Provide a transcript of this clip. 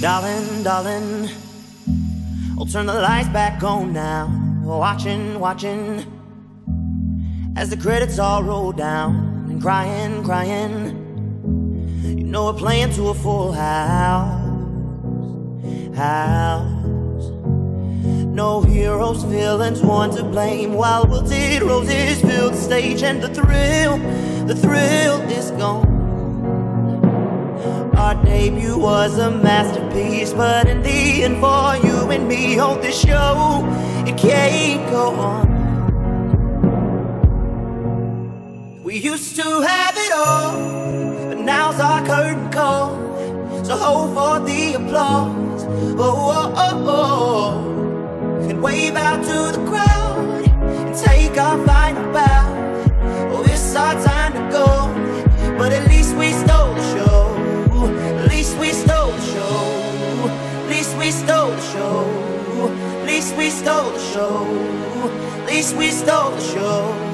Darling, darling, I'll turn the lights back on now. Watching, watching, as the credits all roll down. And crying, crying, you know we're playing to a full house. House. No heroes, villains, one to blame. While wilted roses fill the stage, and the thrill, the thrill is gone. Our debut was a masterpiece, but in the end, for you and me, on this show, it can't go on. We used to have it all, but now's our curtain call. So hold for the applause. Oh, oh, oh, oh. And wave out to the crowd and take our we stole the show. Least we stole the show. Least we stole the show.